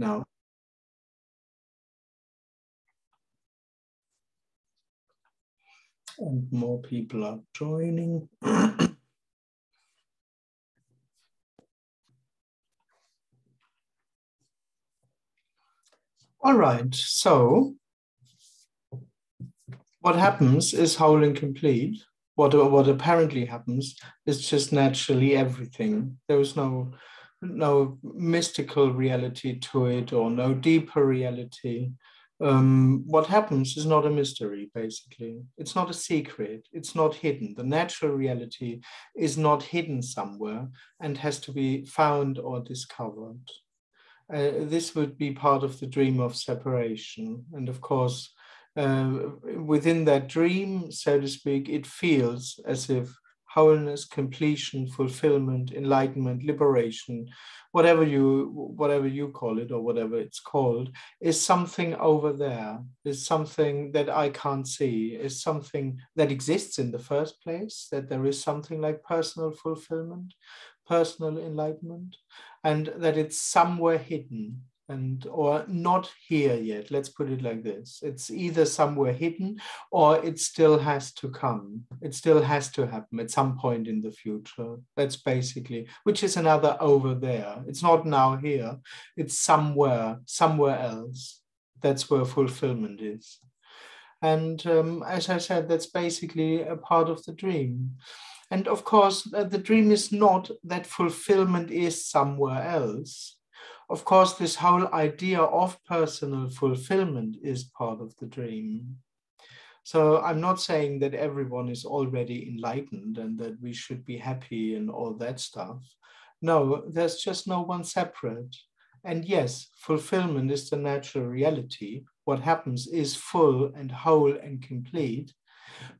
now. And more people are joining. All right, so what happens is whole and complete. What, what apparently happens is just naturally everything. There is no, no mystical reality to it or no deeper reality. Um, what happens is not a mystery, basically. It's not a secret. It's not hidden. The natural reality is not hidden somewhere and has to be found or discovered. Uh, this would be part of the dream of separation. And of course, uh, within that dream, so to speak, it feels as if wholeness, completion, fulfillment, enlightenment, liberation, whatever you whatever you call it or whatever it's called, is something over there, is something that I can't see, is something that exists in the first place, that there is something like personal fulfillment, personal enlightenment, and that it's somewhere hidden and or not here yet. Let's put it like this. It's either somewhere hidden or it still has to come. It still has to happen at some point in the future. That's basically which is another over there. It's not now here. It's somewhere somewhere else. That's where fulfillment is. And um, as i said that's basically a part of the dream. And of course, uh, the dream is not that fulfillment is somewhere else. Of course, this whole idea of personal fulfillment is part of the dream. So I'm not saying that everyone is already enlightened and that we should be happy and all that stuff. No, there's just no one separate. And yes, fulfillment is the natural reality. What happens is full and whole and complete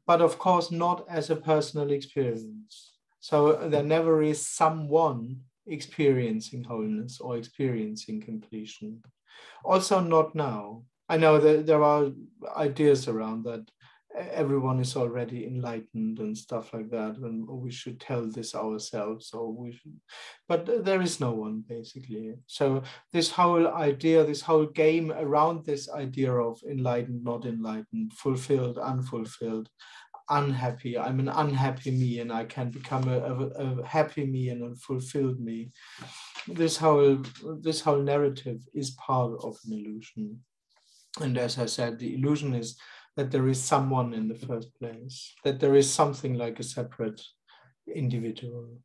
but of course not as a personal experience. So there never is someone experiencing wholeness or experiencing completion. Also, not now. I know that there are ideas around that everyone is already enlightened and stuff like that and we should tell this ourselves or we should but there is no one basically so this whole idea this whole game around this idea of enlightened not enlightened fulfilled unfulfilled unhappy i'm an unhappy me and i can become a, a, a happy me and a fulfilled me this whole this whole narrative is part of an illusion and as i said the illusion is that there is someone in the first place, that there is something like a separate individual.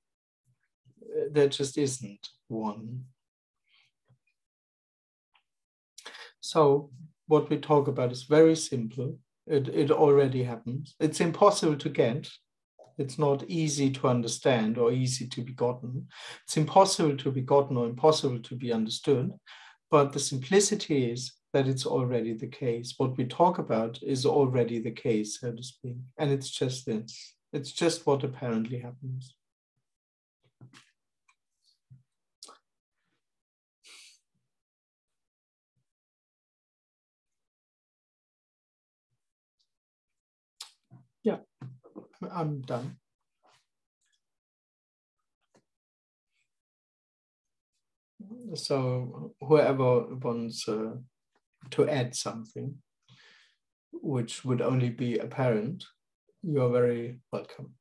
Uh, there just isn't one. So what we talk about is very simple. It, it already happens. It's impossible to get. It's not easy to understand or easy to be gotten. It's impossible to be gotten or impossible to be understood. But the simplicity is that it's already the case. What we talk about is already the case, so to speak. And it's just this. It's just what apparently happens. Yeah, I'm done. So whoever wants uh, to add something, which would only be apparent, you are very welcome.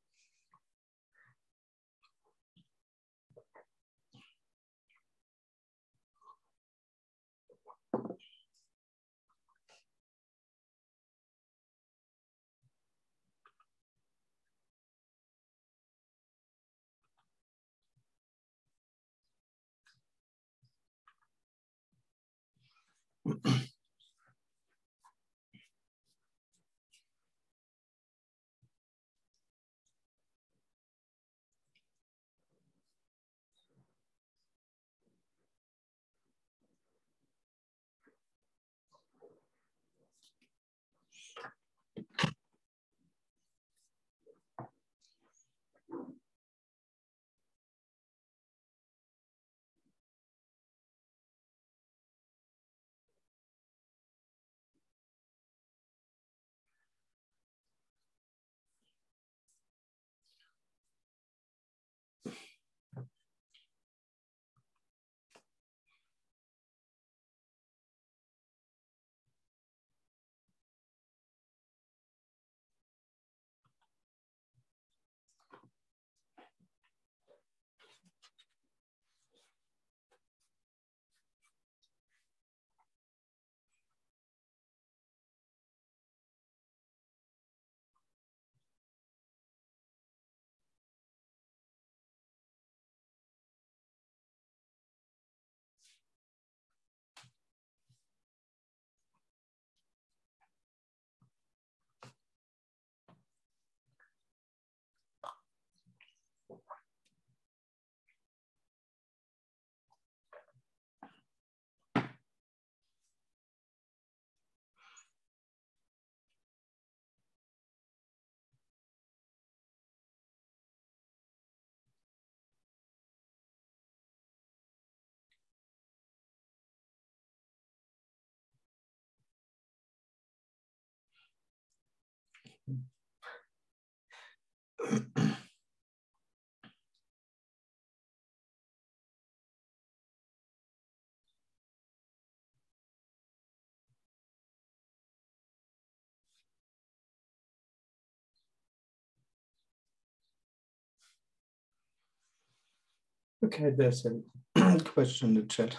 Okay, there's a question in the chat.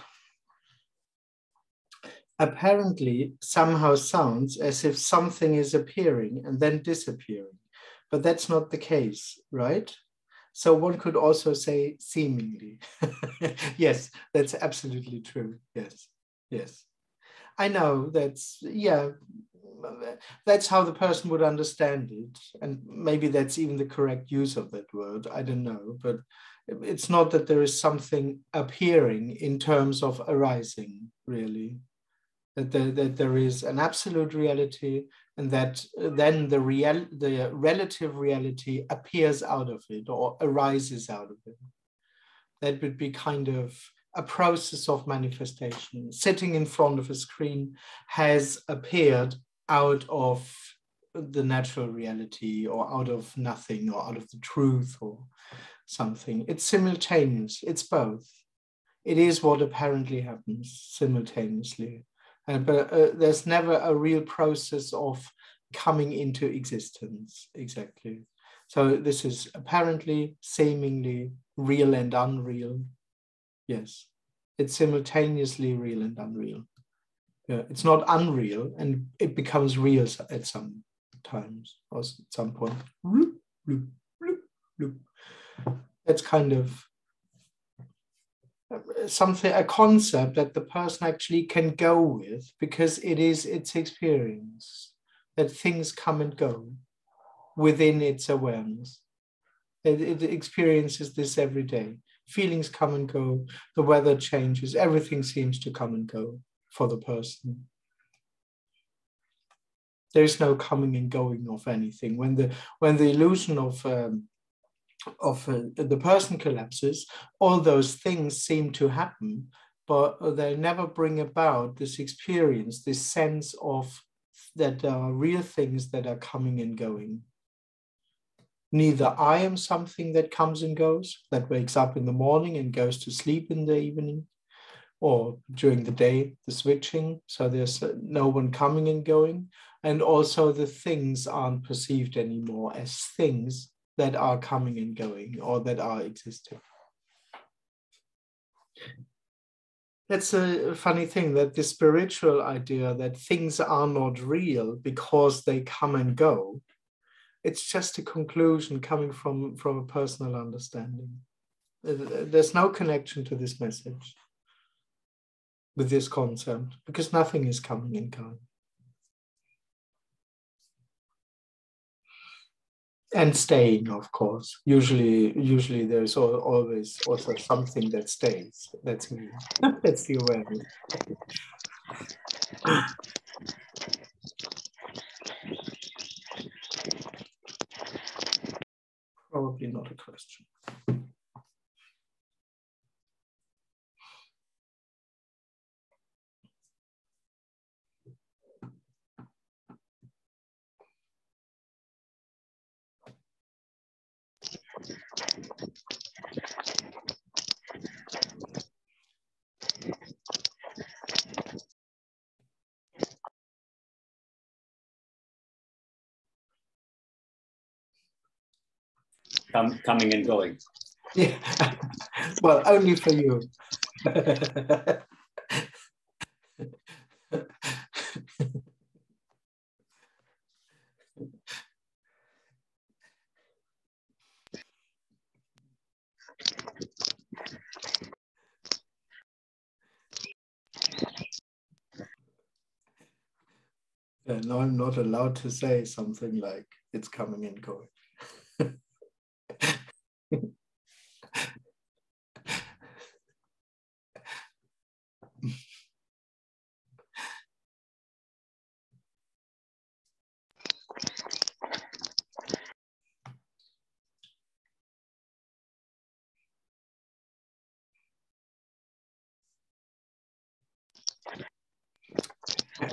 Apparently, somehow sounds as if something is appearing and then disappearing, but that's not the case, right? So one could also say seemingly. yes, that's absolutely true. Yes, yes. I know that's, yeah, that's how the person would understand it. And maybe that's even the correct use of that word. I don't know. But it's not that there is something appearing in terms of arising, really. That there, that there is an absolute reality and that uh, then the real the relative reality appears out of it or arises out of it. That would be kind of a process of manifestation. Sitting in front of a screen has appeared out of the natural reality or out of nothing or out of the truth or something. It's simultaneous, it's both. It is what apparently happens simultaneously. And, but uh, there's never a real process of coming into existence, exactly. So this is apparently, seemingly real and unreal. Yes, it's simultaneously real and unreal. Yeah, it's not unreal and it becomes real at some times or at some point. That's kind of something, a concept that the person actually can go with because it is its experience that things come and go within its awareness. It, it experiences this every day. Feelings come and go, the weather changes, everything seems to come and go for the person. There is no coming and going of anything. When the when the illusion of um, of uh, the person collapses, all those things seem to happen, but they never bring about this experience, this sense of that there are real things that are coming and going. Neither I am something that comes and goes, that wakes up in the morning and goes to sleep in the evening, or during the day, the switching. So there's uh, no one coming and going. And also the things aren't perceived anymore as things that are coming and going or that are existing. That's a funny thing that the spiritual idea that things are not real because they come and go, it's just a conclusion coming from, from a personal understanding. There's no connection to this message with this concept because nothing is coming and going. And staying of course. Usually usually there's always also something that stays. That's me. That's the awareness probably not a question Come, coming and going. Yeah. well, only for you. Yeah, now I'm not allowed to say something like it's coming and going.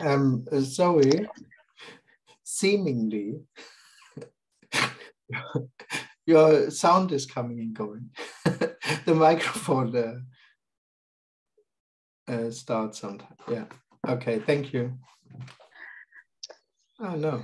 um, Zoe, seemingly, Your sound is coming and going. the microphone uh, uh, starts sometime. Yeah. Okay. Thank you. Oh no.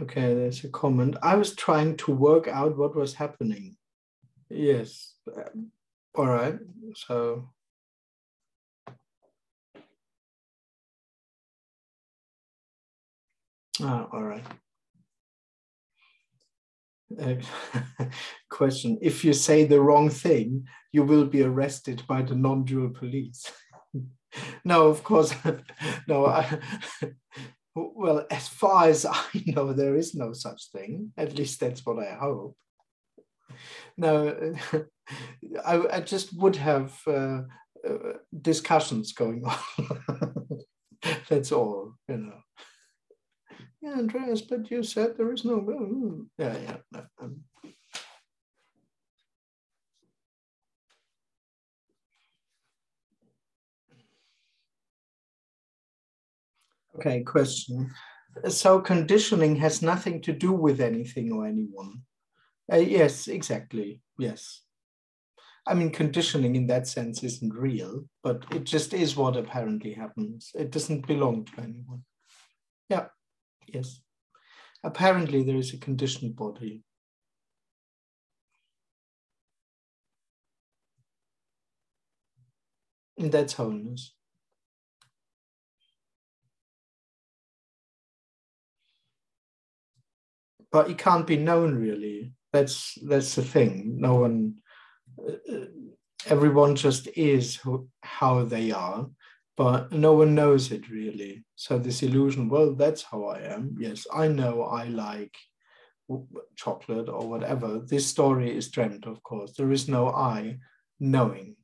Okay, there's a comment. I was trying to work out what was happening. Yes. All right. So. Ah, all right. Uh, question If you say the wrong thing, you will be arrested by the non dual police. no, of course, no. I, well, as far as I know, there is no such thing. At least that's what I hope. No, I, I just would have uh, uh, discussions going on. that's all, you know. Yeah, Andreas, but you said there is no. Yeah, yeah. Um, Okay, question. So conditioning has nothing to do with anything or anyone. Uh, yes, exactly. Yes. I mean, conditioning in that sense isn't real, but it just is what apparently happens. It doesn't belong to anyone. Yeah, yes. Apparently, there is a conditioned body. And that's wholeness. But it can't be known really. That's that's the thing. No one, uh, everyone just is who, how they are, but no one knows it really. So this illusion, well, that's how I am. Yes, I know I like chocolate or whatever. This story is dreamt, of course. There is no I knowing.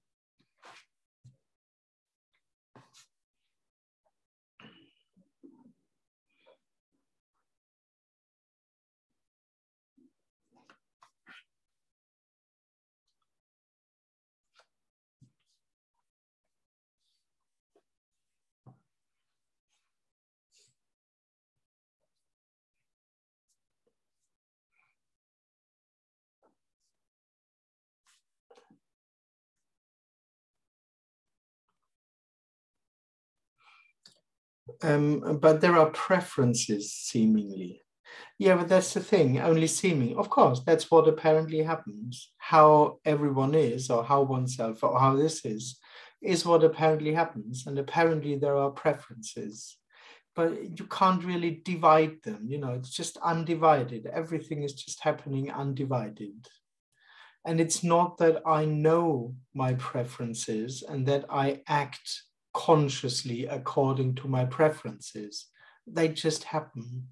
Um, but there are preferences seemingly. Yeah, but that's the thing, only seeming. Of course, that's what apparently happens. How everyone is, or how oneself, or how this is, is what apparently happens. And apparently, there are preferences, but you can't really divide them. You know, it's just undivided. Everything is just happening undivided. And it's not that I know my preferences and that I act consciously according to my preferences. They just happen.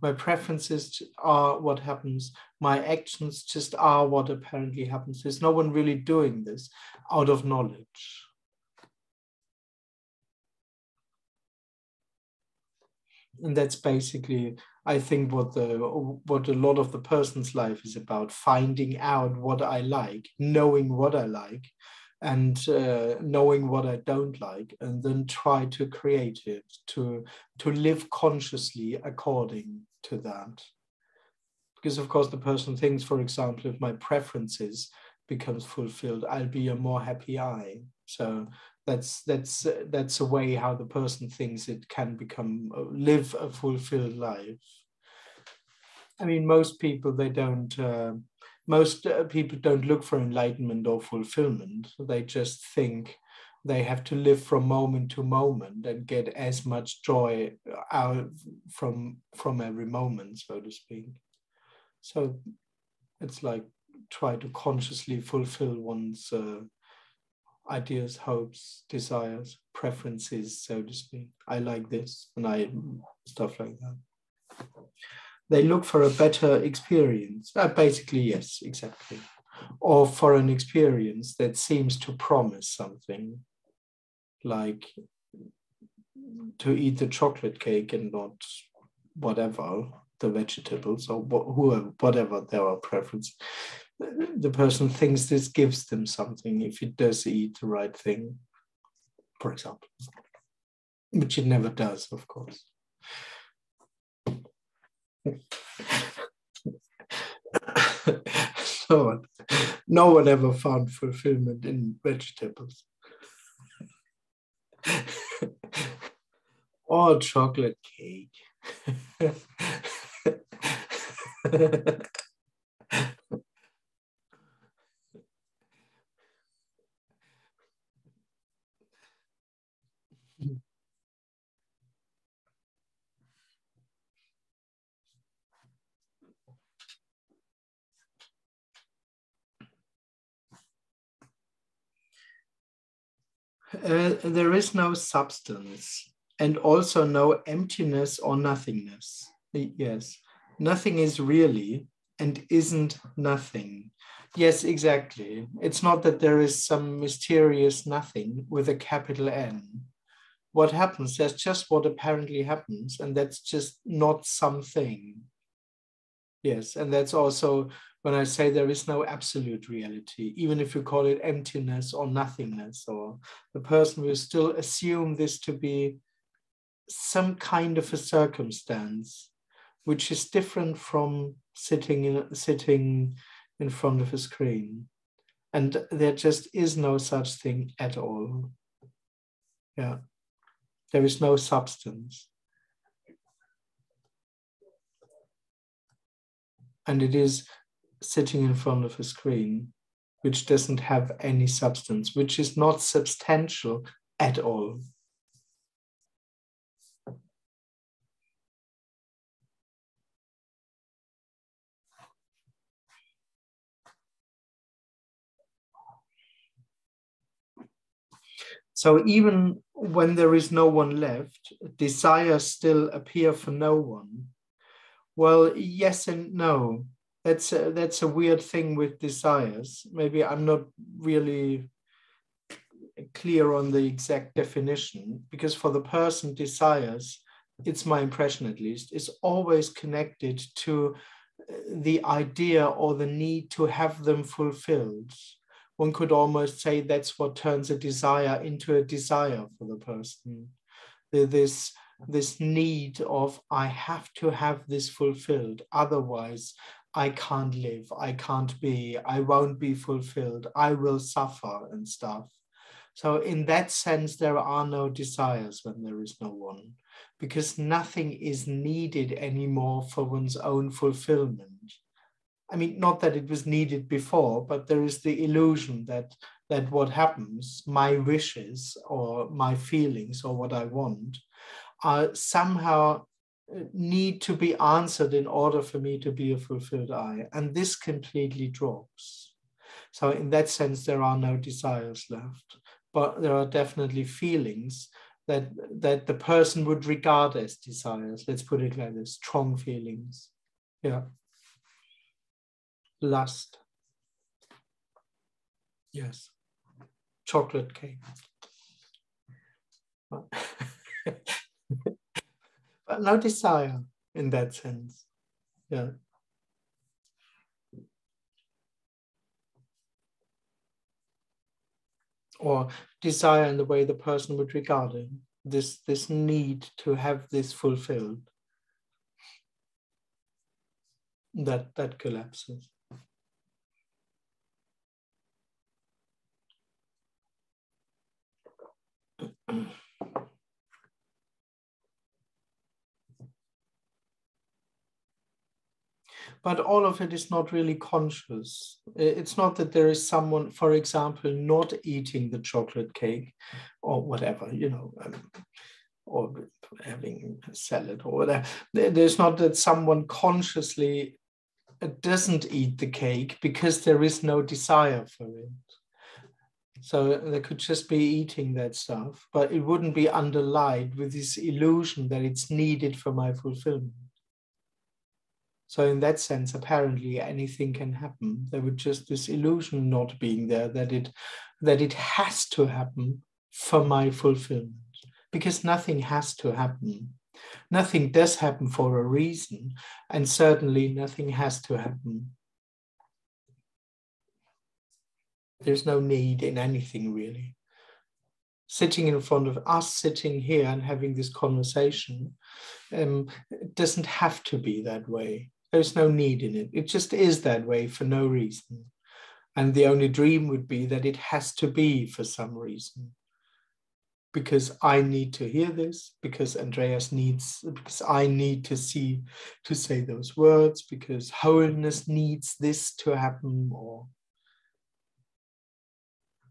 My preferences are what happens. My actions just are what apparently happens. There's no one really doing this out of knowledge. And that's basically, I think, what the what a lot of the person's life is about: finding out what I like, knowing what I like, and uh, knowing what I don't like, and then try to create it, to, to live consciously according to that. Because of course the person thinks, for example, if my preferences becomes fulfilled, I'll be a more happy I. So that's that's that's a way how the person thinks it can become uh, live a fulfilled life. I mean, most people they don't. Uh, most uh, people don't look for enlightenment or fulfillment. They just think they have to live from moment to moment and get as much joy out from from every moment, so to speak. So it's like try to consciously fulfill one's uh, ideas, hopes, desires, preferences, so to speak. I like this, and I stuff like that they look for a better experience. Uh, basically, yes, exactly. Or for an experience that seems to promise something like to eat the chocolate cake and not whatever the vegetables or whoever, whatever their preference. The person thinks this gives them something if it does eat the right thing, for example, which it never does, of course. No, one, no one ever found fulfillment in vegetables. or chocolate cake. Uh, there is no substance and also no emptiness or nothingness. Yes, nothing is really and isn't nothing. Yes, exactly. It's not that there is some mysterious nothing with a capital N. What happens, that's just what apparently happens, and that's just not something. Yes, and that's also when I say there is no absolute reality, even if you call it emptiness or nothingness, or the person will still assume this to be some kind of a circumstance which is different from sitting in, sitting in front of a screen. And there just is no such thing at all. Yeah, there is no substance. And it is sitting in front of a screen which doesn't have any substance, which is not substantial at all. So even when there is no one left, desires still appear for no one. Well, yes and no. That's a, that's a weird thing with desires. Maybe I'm not really clear on the exact definition because for the person desires, it's my impression at least, is always connected to uh, the idea or the need to have them fulfilled one could almost say that's what turns a desire into a desire for the person. This, this need of, I have to have this fulfilled, otherwise, I can't live, I can't be, I won't be fulfilled, I will suffer and stuff. So, in that sense, there are no desires when there is no one, because nothing is needed anymore for one's own fulfillment. I mean, not that it was needed before, but there is the illusion that that what happens, my wishes or my feelings or what I want, are somehow need to be answered in order for me to be a fulfilled I. And this completely drops. So, in that sense, there are no desires left, but there are definitely feelings that, that the person would regard as desires. Let's put it like this strong feelings. Yeah lust. Yes, chocolate cake. but no desire in that sense. Yeah. Or desire in the way the person would regard it. This, this need to have this fulfilled. That that collapses. but all of it is not really conscious. It's not that there is someone, for example, not eating the chocolate cake or whatever, you know, um, or having a salad or whatever. There's not that someone consciously doesn't eat the cake because there is no desire for it. So they could just be eating that stuff, but it wouldn't be underlined with this illusion that it's needed for my fulfillment. So in that sense, apparently anything can happen. There would just this illusion not being there that it that it has to happen for my fulfillment. because nothing has to happen. Nothing does happen for a reason, and certainly nothing has to happen. There's no need in anything really. Sitting in front of us, sitting here and having this conversation, um, doesn't have to be that way. There's no need in it. It just is that way for no reason. And the only dream would be that it has to be for some reason because I need to hear this, because Andreas needs, because I need to see, to say those words, because wholeness needs this to happen, or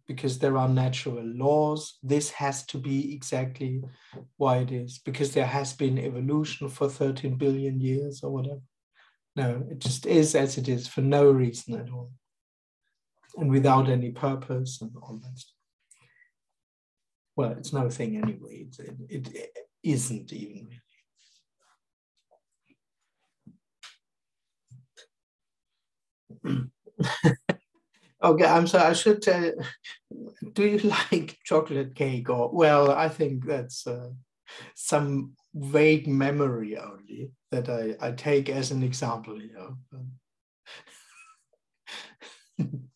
because there are natural laws. This has to be exactly why it is, because there has been evolution for 13 billion years or whatever. No, it just is as it is for no reason at all. And without any purpose and all that well, it's no thing anyway. It, it, it isn't even really. okay, I'm sorry. I should tell. do you like chocolate cake or? Well, I think that's uh, some vague memory only that I, I take as an example. You know.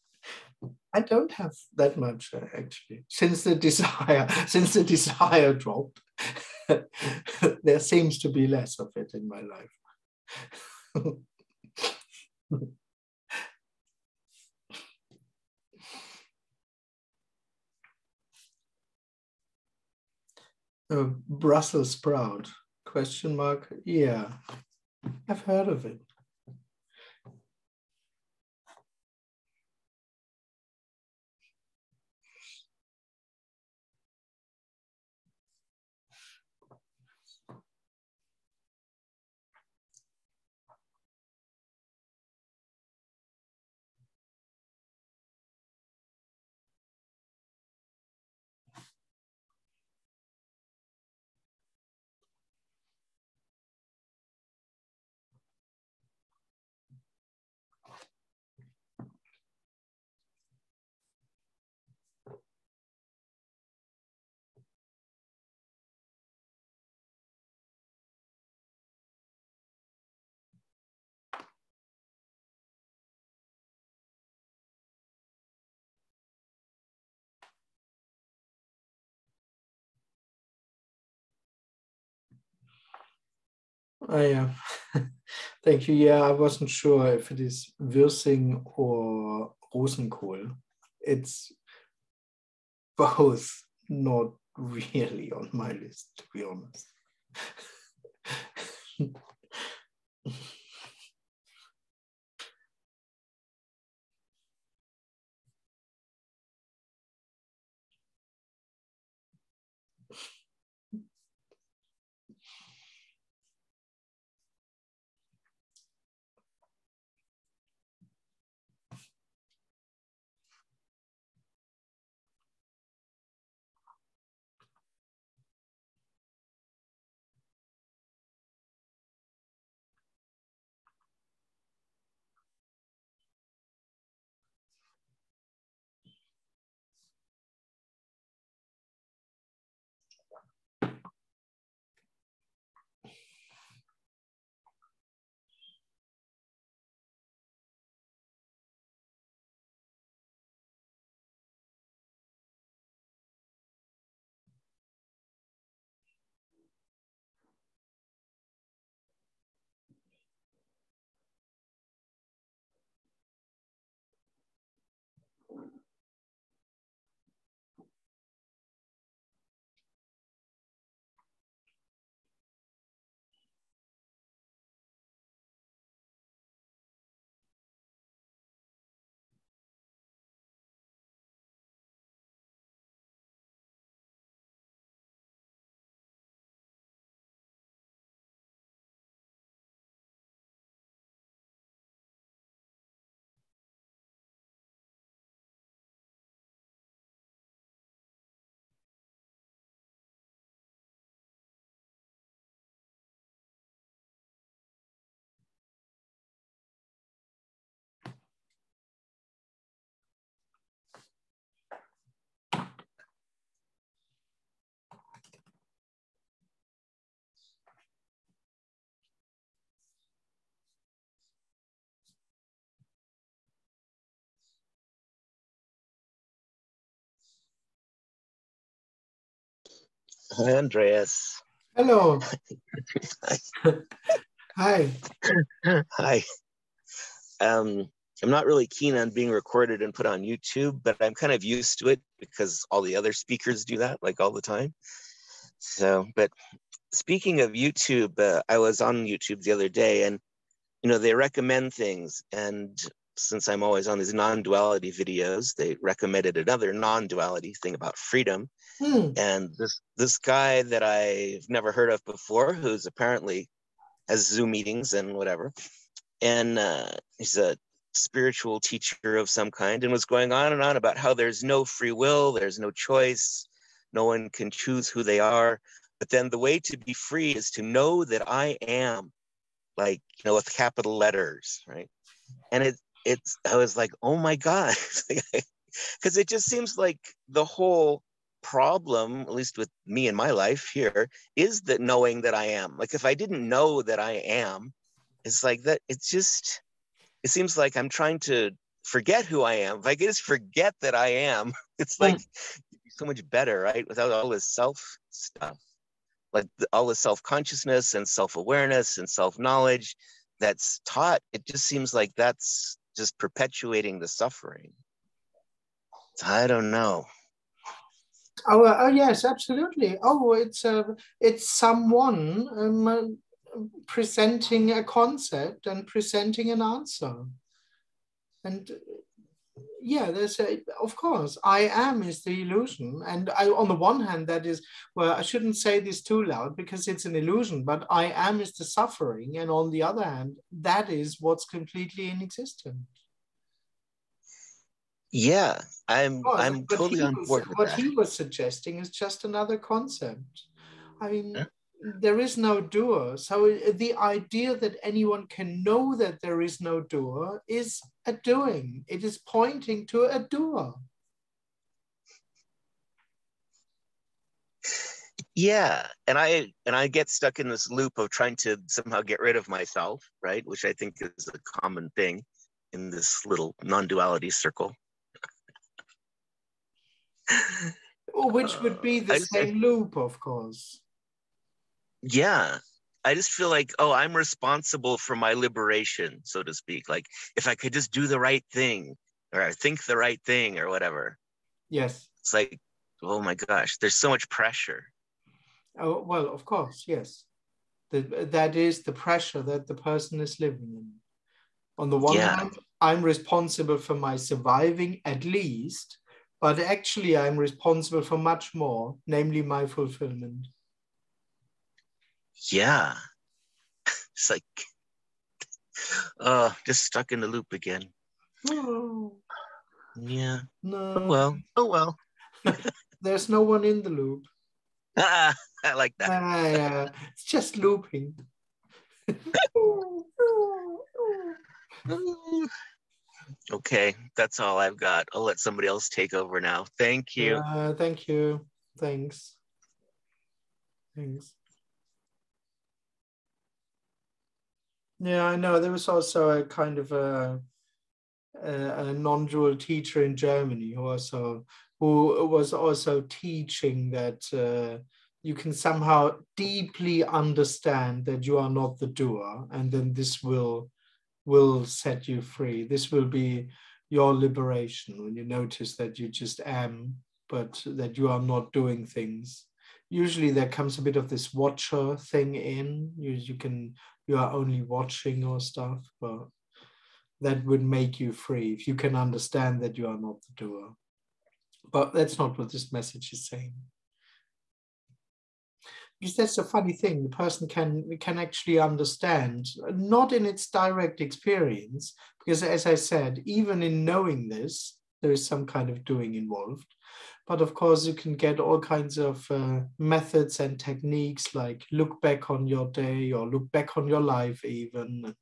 I don't have that much uh, actually. Since the desire, since the desire dropped, there seems to be less of it in my life. Uh, Brussels sprout? Question mark? Yeah I've heard of it Oh, yeah. Thank you. Yeah, I wasn't sure if it is Wirsing or Rosenkohl. It's both not really on my list, to be honest. Hi, Andreas. Hello. Hi. Hi. Um, I'm not really keen on being recorded and put on YouTube, but I'm kind of used to it because all the other speakers do that like all the time. So, but speaking of YouTube, uh, I was on YouTube the other day and, you know, they recommend things. And since I'm always on these non duality videos, they recommended another non duality thing about freedom. Hmm. And this, this guy that I've never heard of before, who's apparently has Zoom meetings and whatever. And uh, he's a spiritual teacher of some kind and was going on and on about how there's no free will, there's no choice, no one can choose who they are. But then the way to be free is to know that I am, like, you know, with capital letters, right? And it, it's, I was like, oh my God. Because it just seems like the whole problem, at least with me in my life here, is that knowing that I am. Like, if I didn't know that I am, it's like that, it's just, it seems like I'm trying to forget who I am. If I could just forget that I am, it's hmm. like so much better, right? Without all this self stuff, like all the self consciousness and self awareness and self knowledge that's taught. It just seems like that's just perpetuating the suffering. I don't know. Oh, oh yes, absolutely. Oh, it's uh, it's someone um, uh, presenting a concept and presenting an answer. And yeah, there's a, of course, I am is the illusion. And I, on the one hand, that is, well, I shouldn't say this too loud because it's an illusion, but I am is the suffering. And on the other hand, that is what's completely inexistent. Yeah, I'm I'm totally on was, board with What that. he was suggesting is just another concept. I mean, Yeah. There is no doer. So uh, the idea that anyone can know that there is no doer is a doing. It is pointing to a doer. Yeah, and I and I get stuck in this loop of trying to somehow get rid of myself, right? Which I think is a common thing in this little non-duality circle. Which would be the I- I- same loop, of course. Yeah i just feel like oh i'm responsible for my liberation so to speak like if i could just do the right thing or I think the right thing or whatever Yes. it's like oh my gosh there's so much pressure Oh, well, of course, yes. The, that is the pressure that the person is living in. On the one Yeah. hand, I'm responsible for my surviving at least, but actually, I'm responsible for much more, namely my fulfillment. Yeah it's like uh just stuck in the loop again Oh, yeah no. oh well oh well There's no one in the loop. ah, i like that Ah, yeah, it's just looping. okay that's all i've got i'll let somebody else take over now thank you Uh, thank you. Thanks. Thanks. Yeah, I know. There was also a kind of a, a, a non-dual teacher in Germany who also who was also teaching that uh, you can somehow deeply understand that you are not the doer, and then this will will set you free. This will be your liberation when you notice that you just am, but that you are not doing things. Usually there comes a bit of this watcher thing in. You you can you are only watching or stuff, but that would make you free if you can understand that you are not the doer. But that's not what this message is saying. Because that's a funny thing. The person can can actually understand, not in its direct experience, because as I said, even in knowing this, there is some kind of doing involved. But of course, you can get all kinds of uh, methods and techniques like look back on your day or look back on your life, even and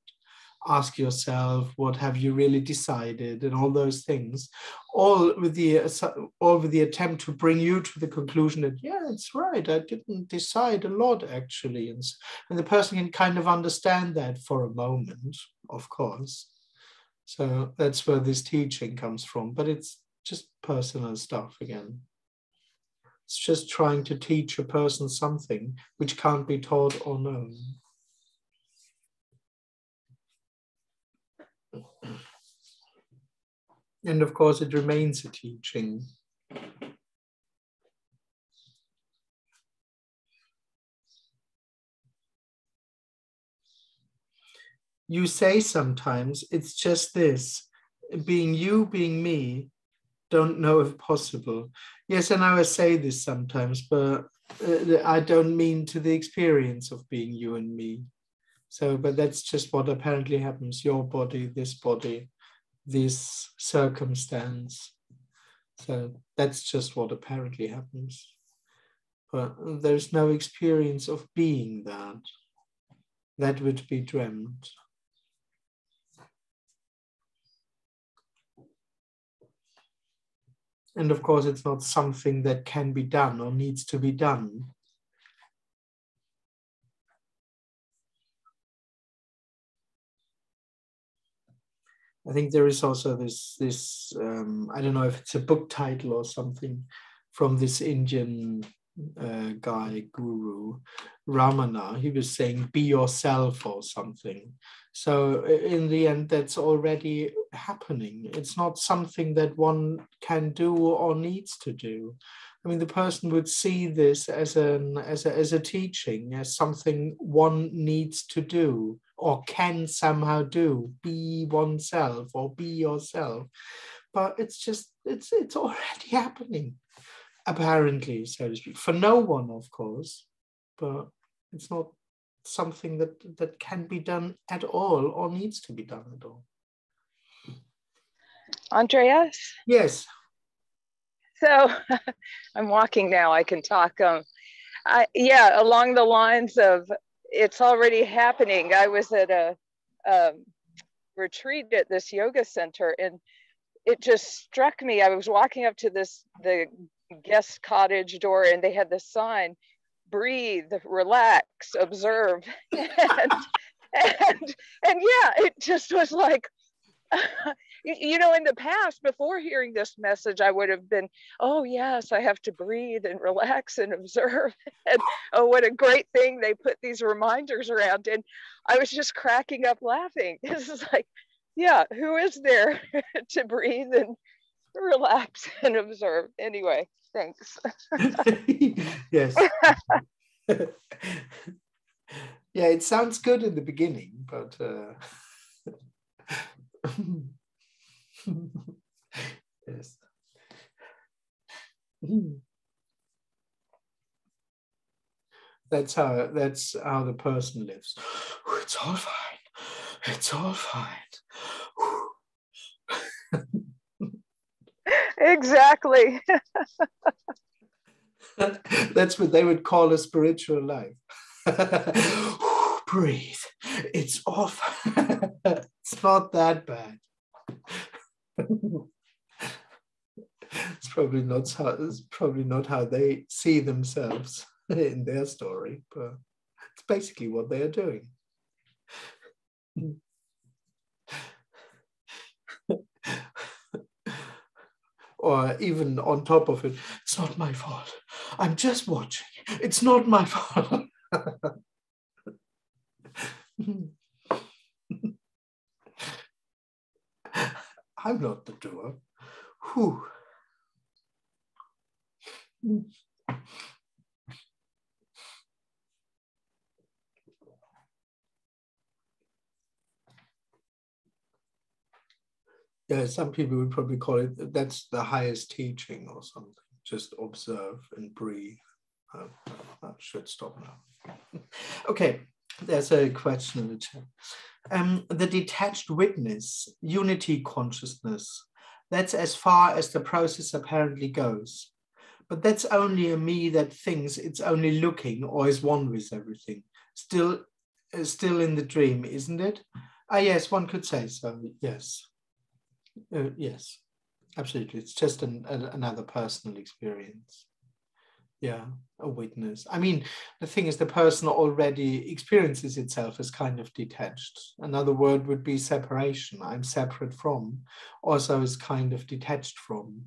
ask yourself, what have you really decided, and all those things, all with the all with the attempt to bring you to the conclusion that yeah, it's right, I didn't decide a lot actually, and, and the person can kind of understand that for a moment, of course. So that's where this teaching comes from, but it's just personal stuff again. It's just trying to teach a person something which can't be taught or known. And of course, it remains a teaching. You say sometimes it's just this being you, being me, don't know if possible. Yes, and I will say this sometimes, but uh, I don't mean to the experience of being you and me. So, but that's just what apparently happens your body, this body, this circumstance. So that's just what apparently happens. But there's no experience of being that. That would be dreamt. And of course, it's not something that can be done or needs to be done. I think there is also this this um, I don't know if it's a book title or something from this Indian uh, guy guru Ramana. He was saying be yourself or something. So in the end, that's already happening. It's not something that one can do or needs to do. I mean, the person would see this as an as a, as a teaching, as something one needs to do or can somehow do. Be oneself or be yourself. But it's just it's it's already happening, apparently, so to speak. For no one, of course, but it's not something that that can be done at all or needs to be done at all. Andreas? Yes. So I'm walking now, I can talk. Um, I, yeah, along the lines of it's already happening. I was at a um, retreat at this yoga center and it just struck me. I was walking up to this, the guest cottage door and they had the sign, breathe, relax, observe. and, and, and yeah, it just was like, you know, in the past, before hearing this message, I would have been, oh, yes, I have to breathe and relax and observe. And oh, what a great thing they put these reminders around. And I was just cracking up laughing. This is like, yeah, who is there to breathe and relax and observe? Anyway, thanks. yes. yeah, it sounds good in the beginning, but. Uh... yes. That's how that's how the person lives. It's all fine. It's all fine. Exactly. that's what they would call a spiritual life. Breathe. It's off. it's not that bad it's probably not how it's probably not how they see themselves in their story, but it's basically what they are doing. Or even on top of it, it's not my fault. I'm just watching. It's not my fault. I'm not the doer. Whew. Yeah, some people would probably call it that's the highest teaching or something. Just observe and breathe. Uh, I should stop now. okay, there's a question in the chat. Um, the detached witness, unity consciousness, that's as far as the process apparently goes. But that's only a me that thinks it's only looking or is one with everything. Still, uh, still in the dream, isn't it? Ah, yes, one could say so. Yes, uh, yes, absolutely. It's just an, a, another personal experience. Yeah a witness. I mean the thing is the person already experiences itself as kind of detached. Another word would be separation. I'm separate from also is kind of detached from.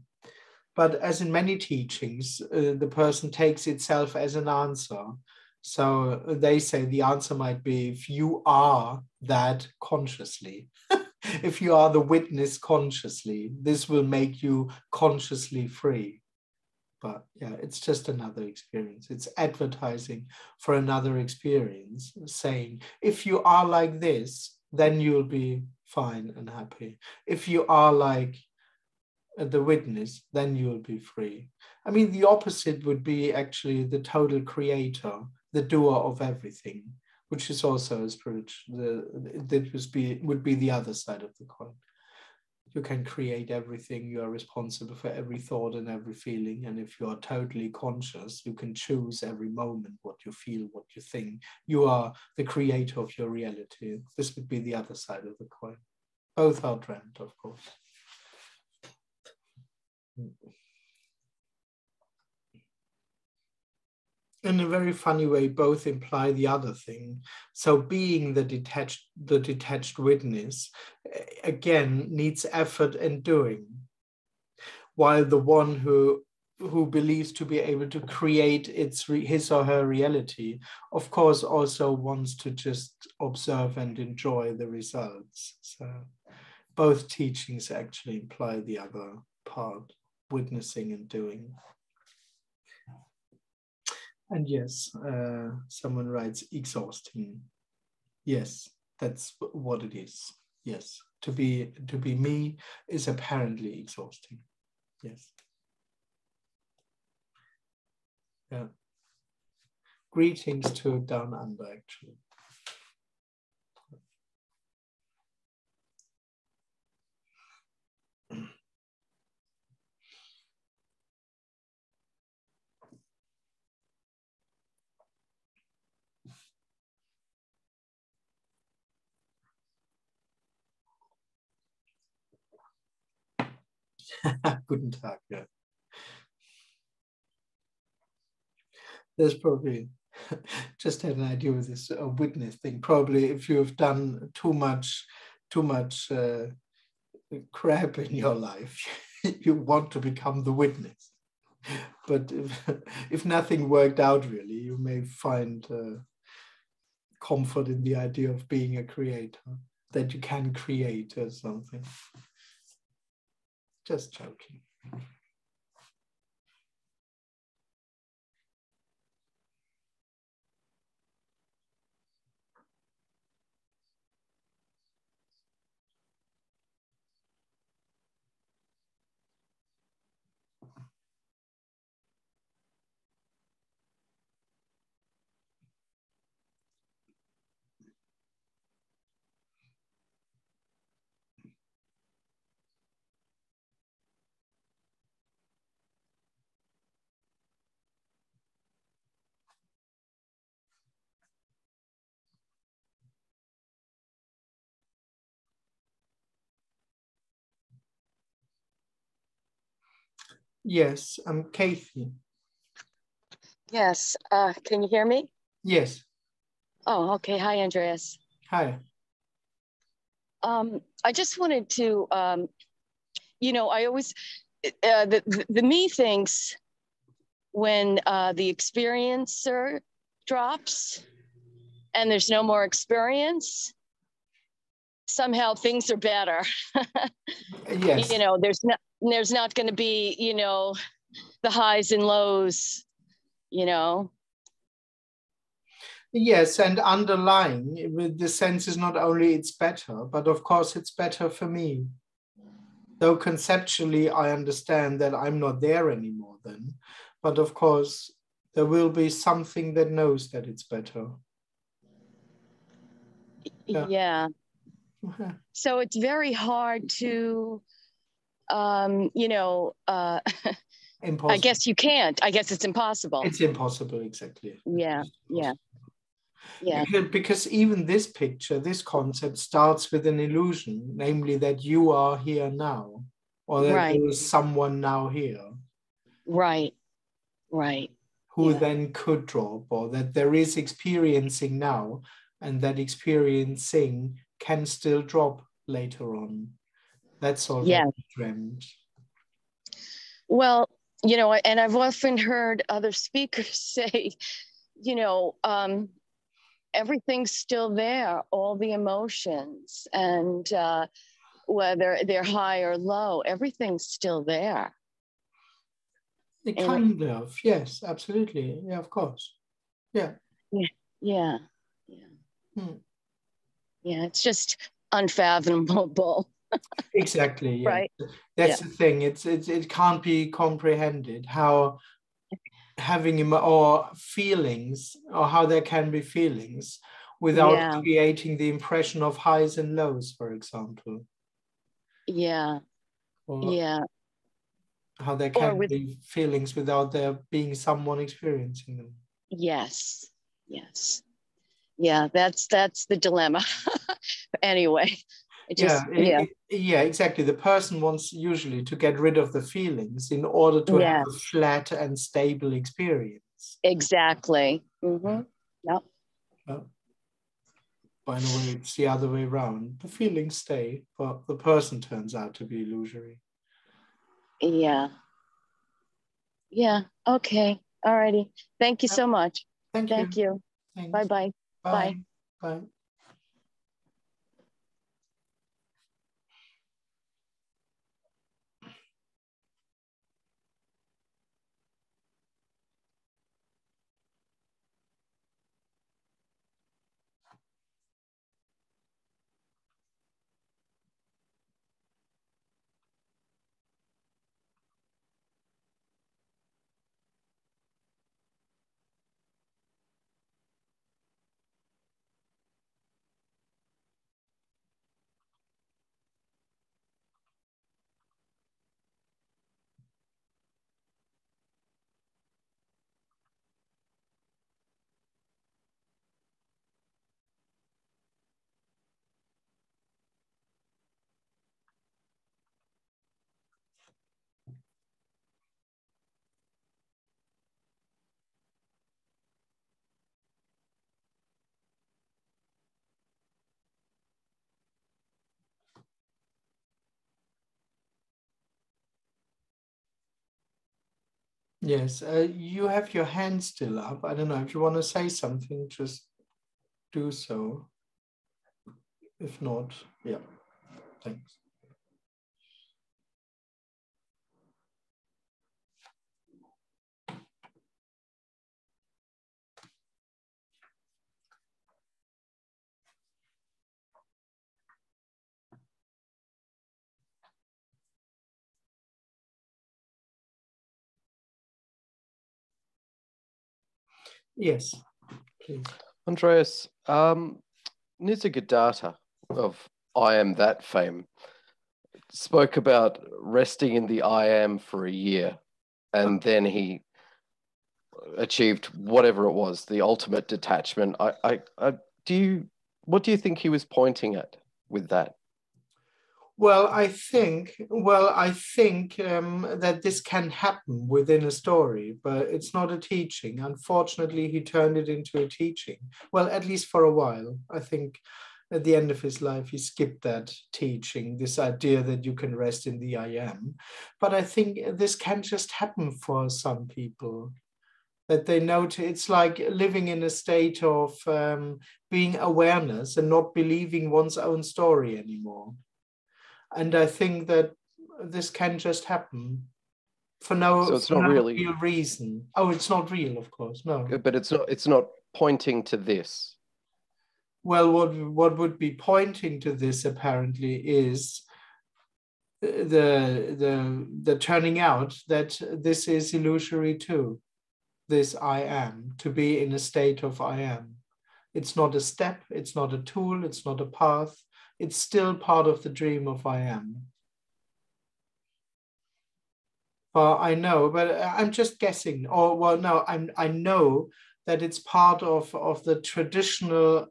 But as in many teachings, uh, the person takes itself as an answer. So they say the answer might be if you are that consciously, if you are the witness consciously, this will make you consciously free. But yeah, it's just another experience. It's advertising for another experience, saying if you are like this, then you'll be fine and happy. If you are like uh, the witness, then you'll be free. I mean, the opposite would be actually the total creator, the doer of everything, which is also a spiritual. That would be would be the other side of the coin. You can create everything. You are responsible for every thought and every feeling. And if you are totally conscious, you can choose every moment what you feel, what you think. You are the creator of your reality. This would be the other side of the coin. Both are dreamt, of course in a very funny way both imply the other thing so being the detached the detached witness again needs effort and doing while the one who who believes to be able to create its his or her reality of course also wants to just observe and enjoy the results so both teachings actually imply the other part witnessing and doing. And yes, uh, someone writes exhausting. Yes, that's what it is. Yes, to be to be me is apparently exhausting. Yes. Yeah. Greetings to Down Under, actually. Guten Tag, yeah. There's probably just had an idea with this uh, witness thing. Probably if you have done too much, too much uh, crap in your life, you want to become the witness. But if, if nothing worked out really, you may find uh, comfort in the idea of being a creator, that you can create or something. Just joking. Yes, I'm Kathy. Yes. Uh, can you hear me? Yes. Oh, okay. Hi, Andreas. Hi. Um, I just wanted to, um, you know, I always, uh, the, the, the me thinks when uh, the experiencer drops and there's no more experience, somehow things are better. yes. You know, there's there's not going to be, you know, the highs and lows, you know. Yes, and underlying with the sense is not only it's better, but of course it's better for me. Though conceptually I understand that I'm not there anymore then, but of course there will be something that knows that it's better. Yeah. yeah. so it's very hard to um, you know, uh, I guess you can't. I guess it's impossible. It's impossible, exactly. Yeah, yeah. Yeah. Because, because even this picture, this concept starts with an illusion, namely that you are here now, or that right. there is someone now here. Right, right. Who yeah. then could drop, or that there is experiencing now, and that experiencing can still drop later on. That's all yeah. Well, you know, and I've often heard other speakers say, you know, um, everything's still there, all the emotions, and uh, whether they're high or low, everything's still there. The kind of, yes, absolutely. Yeah, of course. Yeah. Yeah. Yeah. Yeah. Hmm. Yeah. It's just unfathomable. Exactly. Yeah. Right. That's Yeah. the thing. It's, it's it can't be comprehended how having emo- or feelings or how there can be feelings without Yeah. creating the impression of highs and lows, for example. Yeah. Or Yeah. how there can with- be feelings without there being someone experiencing them. Yes. Yes. Yeah. That's that's the dilemma. anyway. It just yeah, yeah. it- yeah, exactly. The person wants usually to get rid of the feelings in order to have a flat and stable experience. Exactly. Mm-hmm. Yep. By the way, it's the other way around. The feelings stay, but the person turns out to be illusory. Yeah. Yeah. Okay. All righty. Thank you so much. Thank you. Thank you. Thanks. Bye bye. Bye. Yes, uh, you have your hand still up. I don't know if you want to say something, just do so. If not, yeah, thanks. Yes, please. Andreas, um, Nisargadatta of I Am That fame spoke about resting in the I Am for a year, and then he achieved whatever it was, the ultimate detachment. I, I, I do you, what do you think he was pointing at with that? Well, I think, well, I think um, that this can happen within a story, but it's not a teaching. Unfortunately, he turned it into a teaching. Well, at least for a while. I think at the end of his life, he skipped that teaching, this idea that you can rest in the I am. But I think this can just happen for some people. That they note it's like living in a state of um, being awareness and not believing one's own story anymore and I think that this can just happen for no, So it's for not no really- real reason. Oh, it's not real, of course, no. But it's not, it's not pointing to this. Well, what what would be pointing to this apparently is the the the turning out that this is illusory too. This I am to be in a state of I am. It's not a step. It's not a tool. It's not a path. It's still part of the dream of I am. Well, I know, but I'm just guessing. Or well, no, I'm I know that it's part of of the traditional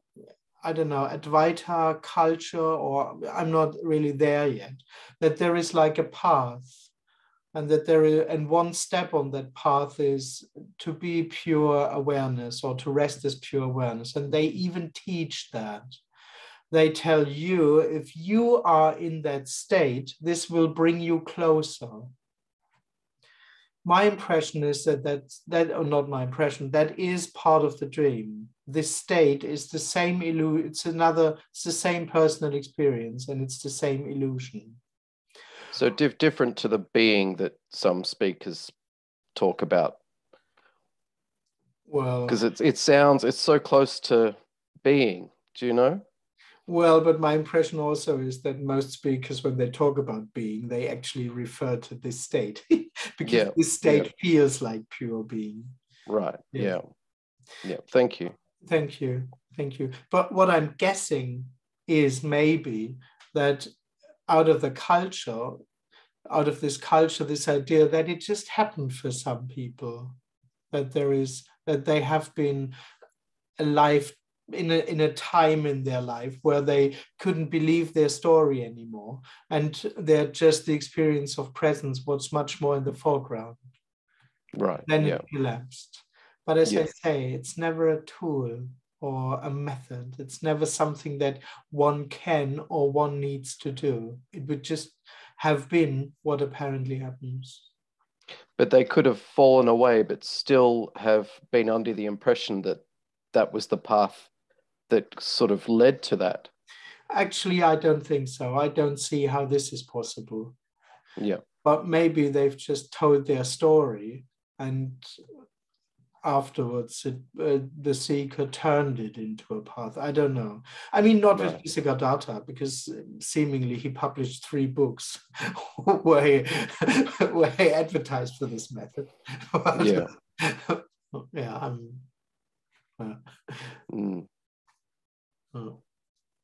I don't know, Advaita culture, or I'm not really there yet, that there is like a path, and that there is, and one step on that path is to be pure awareness or to rest as pure awareness. And they even teach that. They tell you if you are in that state, this will bring you closer. my impression is that that's that or not my impression that is part of the dream. This state is the same illusion it's another it's the same personal experience and it's the same illusion. So diff- different to the being that some speakers talk about. Well because it, it sounds it's so close to being. Do you know well, but my impression also is that most speakers, when they talk about being, they actually refer to this state because Yeah, this state yeah. feels like pure being. right Yeah. yeah yeah thank you Thank you. Thank you. But what I'm guessing is maybe that out of the culture, out of this culture, this idea that it just happened for some people, that there is, that they have been alive in a, in a time in their life where they couldn't believe their story anymore. And they're just the experience of presence, what's much more in the foreground right then yeah it collapsed. But as I say, it's never a tool or a method. It's never something that one can or one needs to do. It would just have been what apparently happens. but they could have fallen away but still have been under the impression that that was the path that sort of led to that Actually, I don't think so. I don't see how this is possible. yeah But maybe they've just told their story and afterwards it, uh, the seeker turned it into a path. I don't know. I mean, not with Right. Nisargadatta, because seemingly he published three books where he, where he advertised for this method. But, Yeah. yeah, I'm. uh, Mm, uh,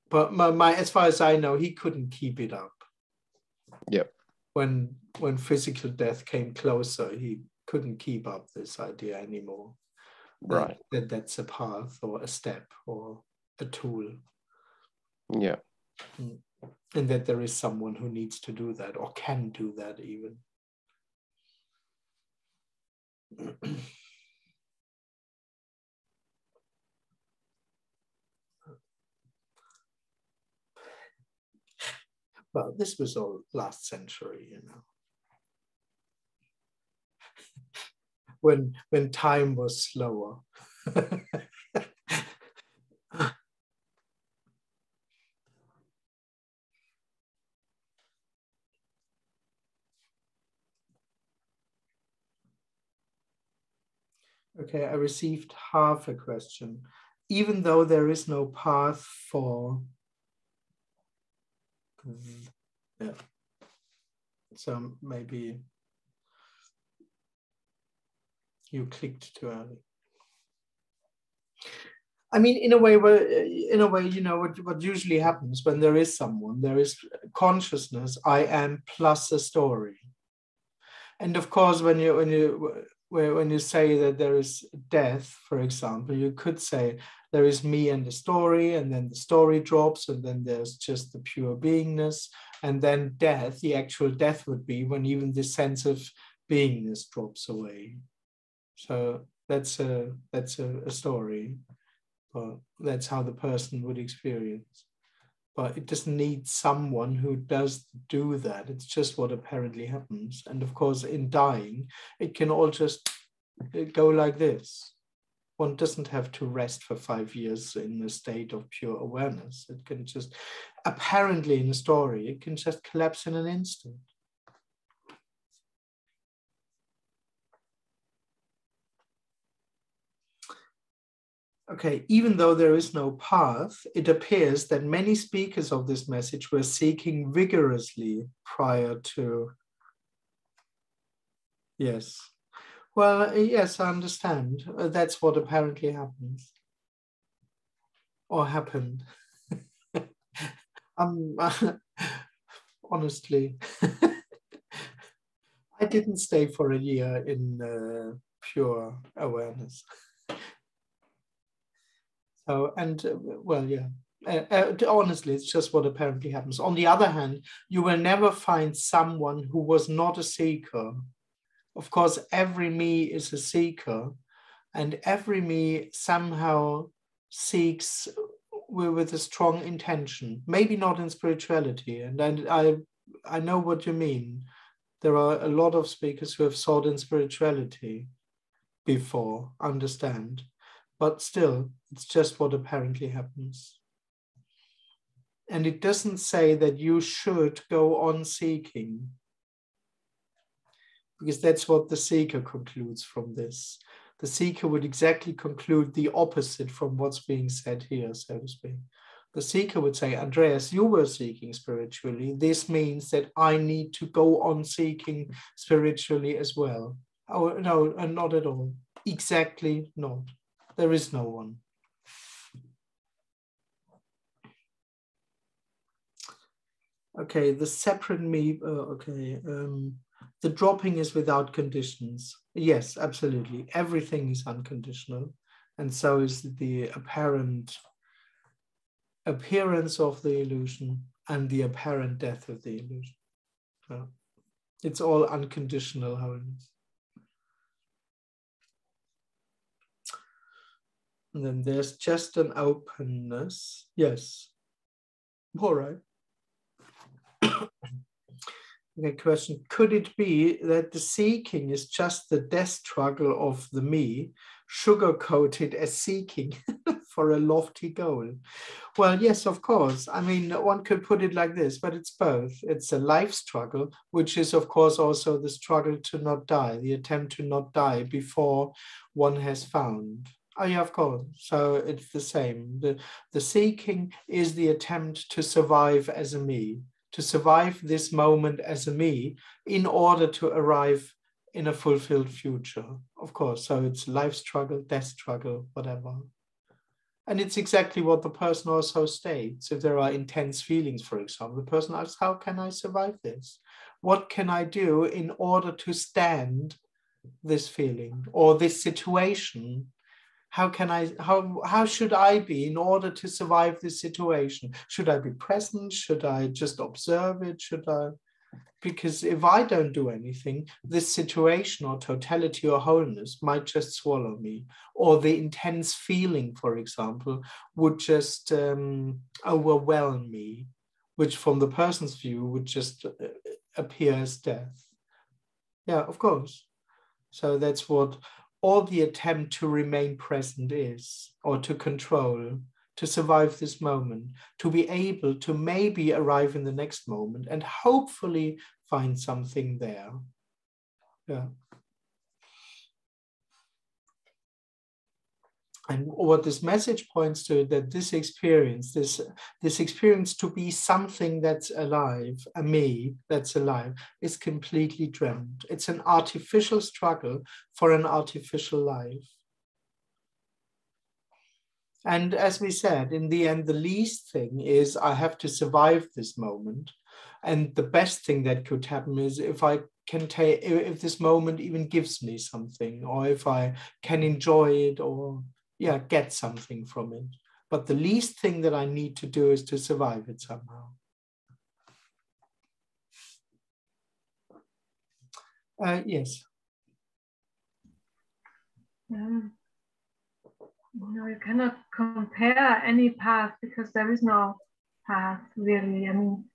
but my, my, as far as I know, he couldn't keep it up. Yep. When when physical death came closer, he couldn't keep up this idea anymore. that- right That, that's a path or a step or a tool, yeah and that there is someone who needs to do that or can do that even. well, this was all last century, you know. when when time was slower. okay, I received half a question. Even though there is no path for yeah. So maybe you clicked too early. I mean, in a way, where uh, in a way, you know, what, what usually happens when there is someone, there is consciousness. I am plus a story, and of course, when you when you when you say that there is death, for example, you could say there is me and the story, and then the story drops, and then there's just the pure beingness, and then death. The actual death would be when even the sense of beingness drops away. So that's a that's a, a story, but that's how the person would experience. But it doesn't need someone who does do that. It's just what apparently happens. And of course, in dying, it can all just go like this. One doesn't have to rest for five years in a state of pure awareness. It can just, apparently, in a story, it can just collapse in an instant. Okay, even though there is no path, it appears that many speakers of this message were seeking vigorously prior to. Yes. Well, yes, I understand. Uh, That's what apparently happens. Or happened. um, honestly, I didn't stay for a year in uh, pure awareness. So, and uh, well, yeah. Uh, uh, honestly, it's just what apparently happens. On the other hand, you will never find someone who was not a seeker. Of course, every me is a seeker, and every me somehow seeks with, a strong intention. Maybe not in spirituality, and I, I know what you mean. There are a lot of speakers who have sought in spirituality before, understand, but still, it's just what apparently happens. And it doesn't say that you should go on seeking, because that's what the seeker concludes from this. The seeker would exactly conclude the opposite from what's being said here, so to speak. The seeker would say, Andreas, you were seeking spiritually. This means that I need to go on seeking spiritually as well. Oh, no, not at all. Exactly not. There is no one. Okay, the separate me, uh, okay. Um, the dropping is without conditions. Yes, absolutely. Everything is unconditional. And so is the apparent appearance of the illusion and the apparent death of the illusion. So it's all unconditional holiness. And then there's just an openness. Yes. All right. okay, question. Could it be that the seeking is just the death struggle of the me, sugar coated as seeking for a lofty goal? Well, yes, of course. I mean, one could put it like this, but it's both. It's a life struggle, which is, of course, also the struggle to not die, the attempt to not die before one has found. Oh, yeah, of course. So it's the same. The, the seeking is the attempt to survive as a me, to survive this moment as a me in order to arrive in a fulfilled future, of course. So it's life struggle, death struggle, whatever. And it's exactly what the person also states. If there are intense feelings, for example, the person asks, How can I survive this? What can I do in order to stand this feeling or this situation how can i how how should i be in order to survive this situation? Should i be present? Should i just observe it? Should i? Because if i don't do anything this situation or totality or wholeness might just swallow me. Or the intense feeling for example would just um, overwhelm me which from the person's view would just uh, appear as death. Yeah of course. So that's what all the attempt to remain present is, or to control, to survive this moment, to be able to maybe arrive in the next moment and hopefully find something there. Yeah. And what this message points to that this experience this this experience to be something that's alive a me that's alive is completely dreamt it's an artificial struggle for an artificial life. And as we said in the end the least thing is i have to survive this moment. And the best thing that could happen is if i can take if this moment even gives me something or if i can enjoy it or yeah, get something from it. But the least thing that I need to do is to survive it somehow. Uh, yes. Um, you know, you cannot compare any path because there is no path really. I mean,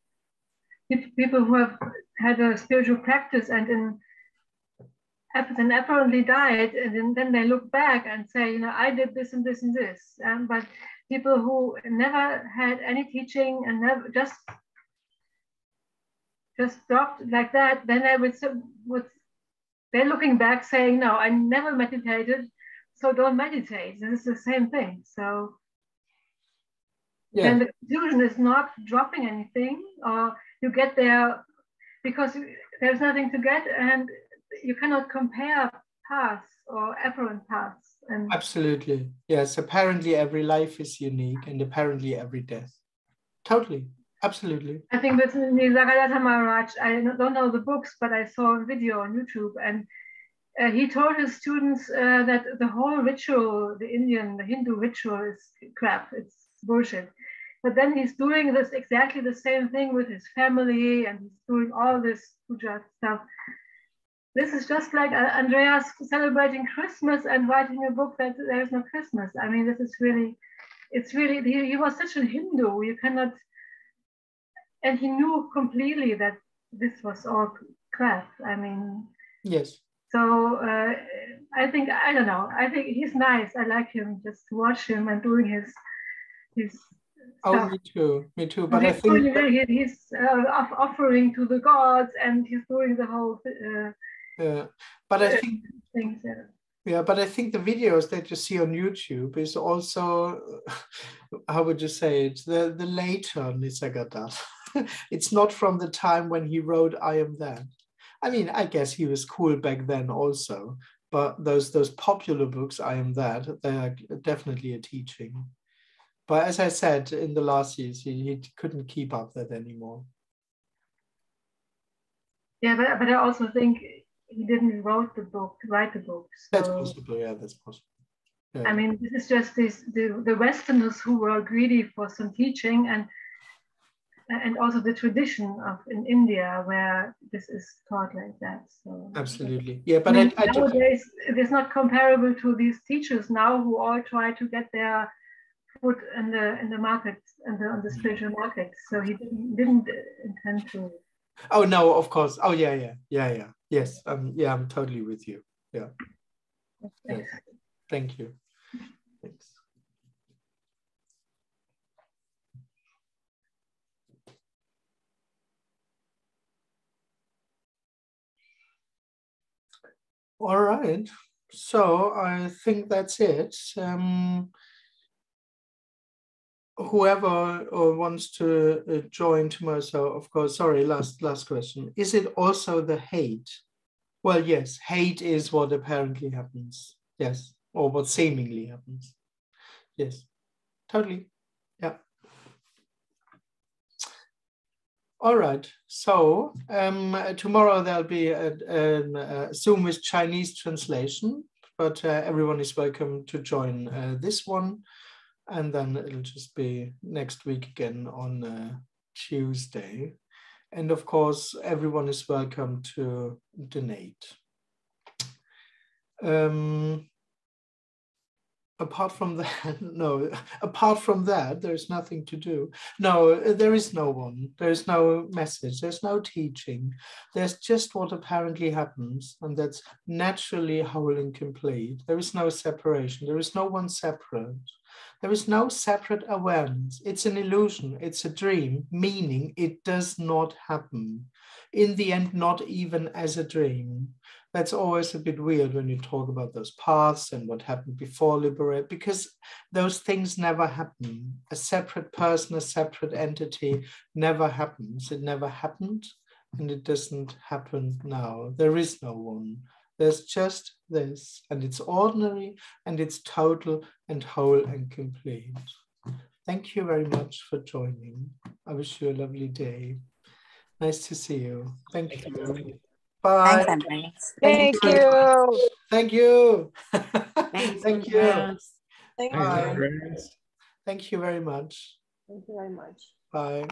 people who have had a spiritual practice and in and apparently died, and then they look back and say, you know, I did this and this and this. Um, but people who never had any teaching and never just just dropped like that, then they would would they're looking back saying, no, I never meditated, so don't meditate. This is the same thing. So yeah. then the conclusion is not dropping anything, or you get there because there's nothing to get, and you cannot compare paths or apparent paths. And Absolutely. Yes. Apparently, every life is unique, and apparently, every death. Totally. Absolutely. I think with Nisargadatta Maharaj, I don't know the books, but I saw a video on YouTube, and uh, he told his students uh, that the whole ritual, the Indian, the Hindu ritual, is crap. It's bullshit. But then he's doing this exactly the same thing with his family, and he's doing all this puja stuff this is just like uh, Andreas celebrating Christmas and writing a book that there's no Christmas. I mean, this is really, it's really, he, he was such a Hindu. You cannot, and he knew completely that this was all crap. I mean, yes. So uh, I think I don't know. I think he's nice. I like him. Just to watch him and doing his his. Oh, stuff. me too. Me too. But I think doing, he- he's uh, offering to the gods, and he's doing the whole uh, Yeah, but I think yeah, but I think the videos that you see on YouTube is also how would you say it? The the later Nisargadatta. it's not from the time when he wrote I am that. I mean, I guess he was cool back then also, but those those popular books, I am that, they are definitely a teaching. But as I said in the last years, he, he couldn't keep up that anymore. yeah, but, but I also think he didn't wrote the book, write the book. That's possible, yeah, that's possible. Yeah. I mean, this is just this the, the Westerners who were greedy for some teaching and and also the tradition of in India where this is taught like that. So Absolutely. Yeah, but I I, mean, I, do- nowadays it is not comparable to these teachers now who all try to get their foot in the in the market and the, on the mm-hmm. spiritual market. So he didn't didn't intend to. Oh no, of course. Oh yeah, yeah, yeah, yeah. Yes, um, yeah, I'm totally with you. Yeah, yes. Thank you. Thanks. All right. So I think that's it. Um, whoever uh, wants to uh, join tomorrow, of course, sorry, last last question. Is it also the hate? Well, yes, hate is what apparently happens. Yes, or what seemingly happens. Yes, totally. Yeah. All right. So um, uh, tomorrow there'll be a, a, a Zoom with Chinese translation, but uh, everyone is welcome to join uh, this one and then it'll just be next week again on uh, Tuesday. And of course, everyone is welcome to donate. Um, apart from that, no, apart from that, there's nothing to do. No, there is no one. There's no message. There's no teaching. There's just what apparently happens, and that's naturally whole and complete. There is no separation. There is no one separate. There is no separate awareness. It's an illusion. It's a dream, meaning it does not happen. In the end, not even as a dream. That's always a bit weird when you talk about those paths and what happened before liberate, because those things never happen. A separate person, a separate entity never happens. It never happened and it doesn't happen now. There is no one. There's just this, and it's ordinary and it's total and whole and complete. Thank you very much for joining. I wish you a lovely day. Nice to see you. Thank you. Bye. Thanks, Andreas. Thank you. Thank you. Thanks, Thank you. Andreas. Thank you. Thank you very much. Thank you very much. Bye.